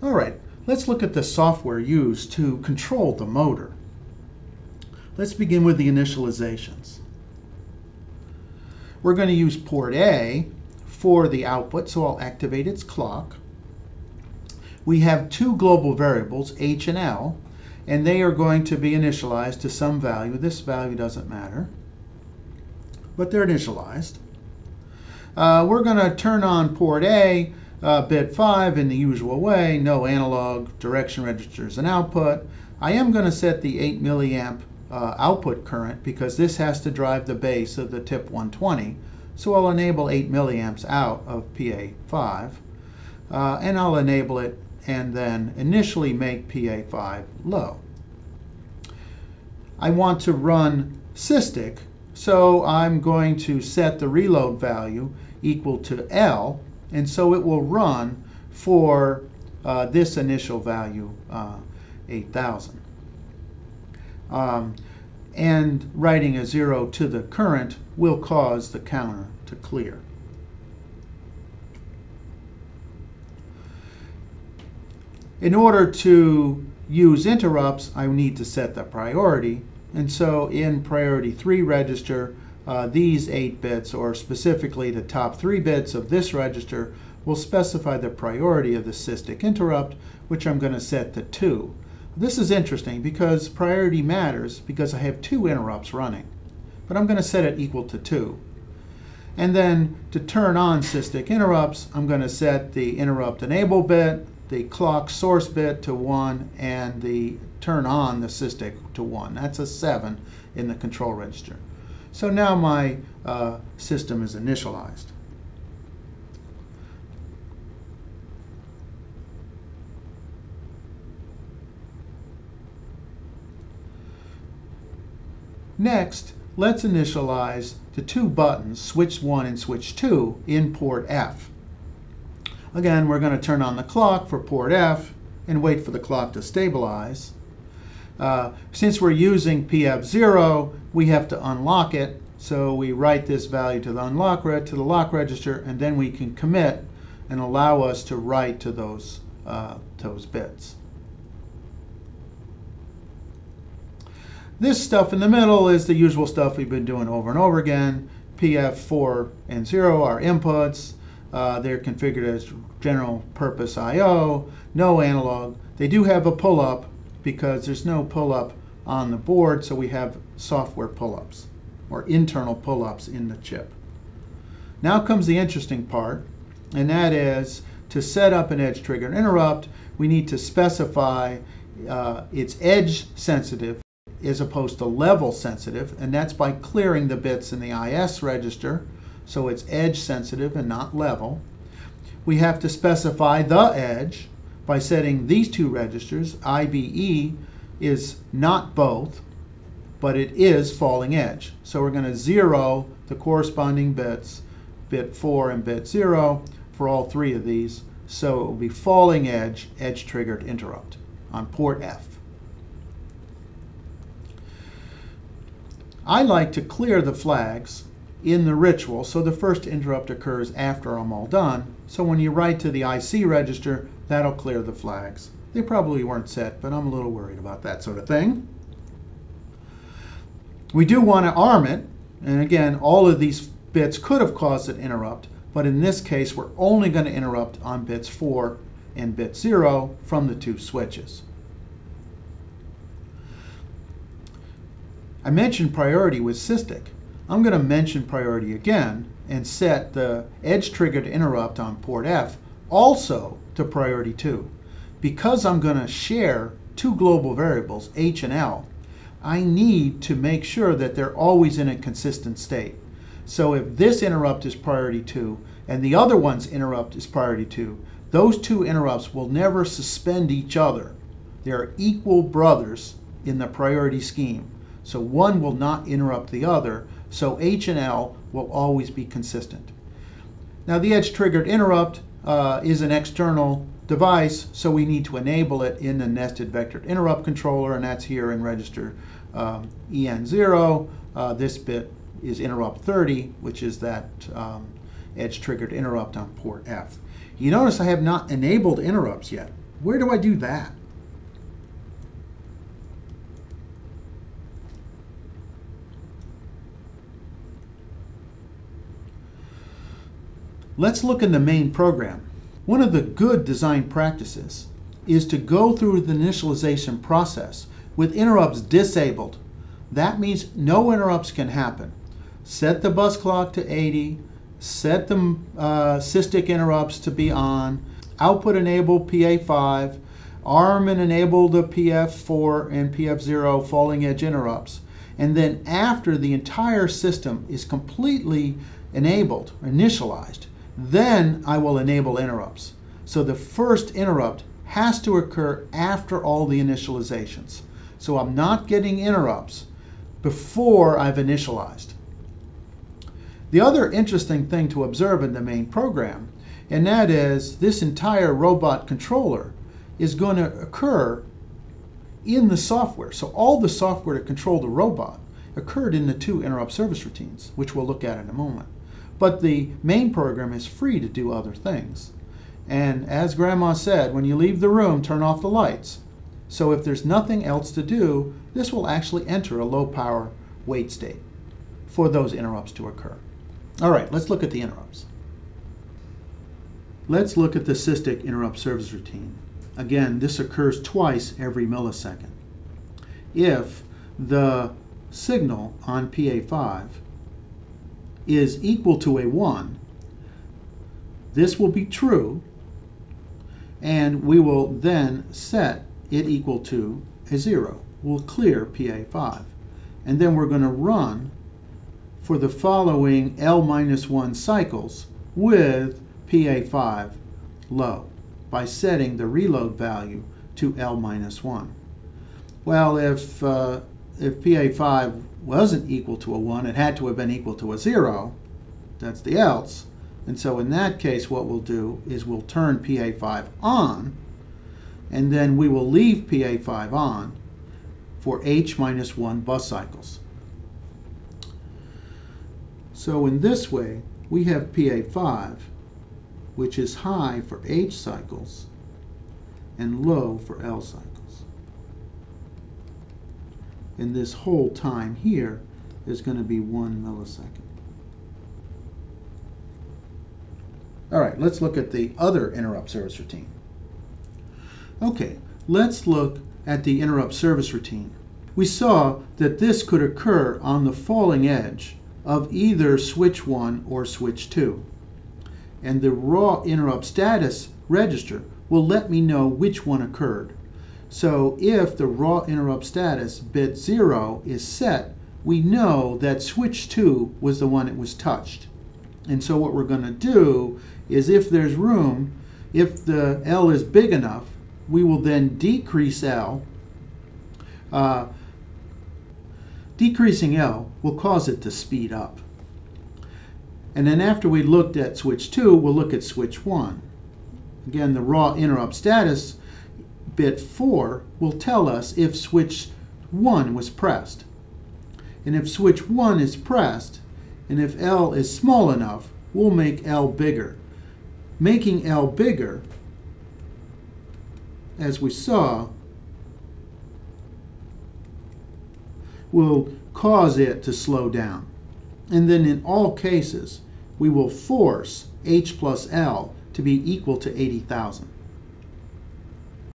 All right, let's look at the software used to control the motor. Let's begin with the initializations. We're going to use port A for the output, so I'll activate its clock. We have two global variables, H and L, and they are going to be initialized to some value. This value doesn't matter, but they're initialized. Uh, we're going to turn on port A uh, bit 5 in the usual way, no analog, direction registers and output. I am going to set the 8 milliamp uh, output current because this has to drive the base of the TIP 120. So I'll enable 8 milliamps out of PA5 uh, and I'll enable it and then initially make PA5 low. I want to run SysTick, so I'm going to set the reload value equal to L and so it will run for uh, this initial value, uh, 8,000. Um, and writing a zero to the current will cause the counter to clear. In order to use interrupts, I need to set the priority. And so in priority 3 register, uh, these 8 bits, or specifically the top 3 bits of this register, will specify the priority of the SysTick interrupt, which I'm going to set to 2. This is interesting because priority matters because I have two interrupts running. But I'm going to set it equal to 2. And then to turn on SysTick interrupts, I'm going to set the interrupt enable bit, the clock source bit to 1, and the turn on the SysTick to 1. That's a 7 in the control register. So now my uh, system is initialized. Next, let's initialize the two buttons, switch 1 and switch 2, in port F. Again, we're going to turn on the clock for port F and wait for the clock to stabilize. Uh, since we're using PF0, we have to unlock it. So we write this value to the unlock to the lock register, and then we can commit and allow us to write to those, uh, those bits. This stuff in the middle is the usual stuff we've been doing over and over again. PF4 and 0 are inputs. Uh, they're configured as general purpose I.O., no analog. They do have a pull-up because there's no pull-up on the board, so we have software pull-ups or internal pull-ups in the chip. Now comes the interesting part, and that is to set up an edge trigger interrupt, we need to specify uh, it's edge sensitive as opposed to level sensitive, and that's by clearing the bits in the IS register, so it's edge sensitive and not level. We have to specify the edge, by setting these two registers, IBE is not both, but it is falling edge. So we're going to zero the corresponding bits, bit 4 and bit 0, for all three of these. So it will be falling edge, edge-triggered interrupt on port F. I like to clear the flags in the ritual, so the first interrupt occurs after I'm all done. So when you write to the IC register, That'll clear the flags. They probably weren't set, but I'm a little worried about that sort of thing. We do want to arm it, and again, all of these bits could have caused an interrupt, but in this case, we're only going to interrupt on bits 4 and bit 0 from the two switches. I mentioned priority with SysTick. I'm going to mention priority again and set the edge-triggered interrupt on port F also to priority 2. Because I'm going to share two global variables, H and L, I need to make sure that they're always in a consistent state. So if this interrupt is priority 2 and the other one's interrupt is priority 2, those two interrupts will never suspend each other. They are equal brothers in the priority scheme. So one will not interrupt the other, so H and L will always be consistent. Now the edge triggered interrupt uh, is an external device, so we need to enable it in the nested vector interrupt controller, and that's here in register um, EN0. Uh, this bit is interrupt 30, which is that um, edge triggered interrupt on port F. You notice I have not enabled interrupts yet. Where do I do that? Let's look in the main program. One of the good design practices is to go through the initialization process with interrupts disabled. That means no interrupts can happen. Set the bus clock to 80, set the uh, SysTick interrupts to be on, output enable PA5, arm and enable the PF4 and PF0 falling edge interrupts. And then after the entire system is completely enabled, initialized, then I will enable interrupts. So the first interrupt has to occur after all the initializations. So I'm not getting interrupts before I've initialized. The other interesting thing to observe in the main program, and that is this entire robot controller is going to occur in the software. So all the software to control the robot occurred in the two interrupt service routines, which we'll look at in a moment. But the main program is free to do other things. And as Grandma said, when you leave the room, turn off the lights. So if there's nothing else to do, this will actually enter a low power wait state for those interrupts to occur. All right, let's look at the interrupts. Let's look at the SysTick interrupt service routine. Again, this occurs twice every millisecond. If the signal on PA5 is equal to a 1, this will be true, and we will then set it equal to a 0. We'll clear PA5. And then we're going to run for the following L minus 1 cycles with PA5 low by setting the reload value to L minus 1. Well, if, uh, if PA5 wasn't equal to a 1, it had to have been equal to a 0. That's the else. And so in that case, what we'll do is we'll turn PA5 on, and then we will leave PA5 on for H minus 1 bus cycles. So in this way, we have PA5, which is high for H cycles and low for L cycles and this whole time here is going to be one millisecond. All right, let's look at the other interrupt service routine. Okay, let's look at the interrupt service routine. We saw that this could occur on the falling edge of either switch 1 or switch 2. And the raw interrupt status register will let me know which one occurred. So if the raw interrupt status bit 0 is set, we know that switch 2 was the one that was touched. And so what we're going to do is if there's room, if the L is big enough, we will then decrease L. Uh, decreasing L will cause it to speed up. And then after we looked at switch 2, we'll look at switch 1. Again, the raw interrupt status bit 4 will tell us if switch 1 was pressed. And if switch 1 is pressed, and if L is small enough, we'll make L bigger. Making L bigger, as we saw, will cause it to slow down. And then in all cases, we will force H plus L to be equal to 80,000.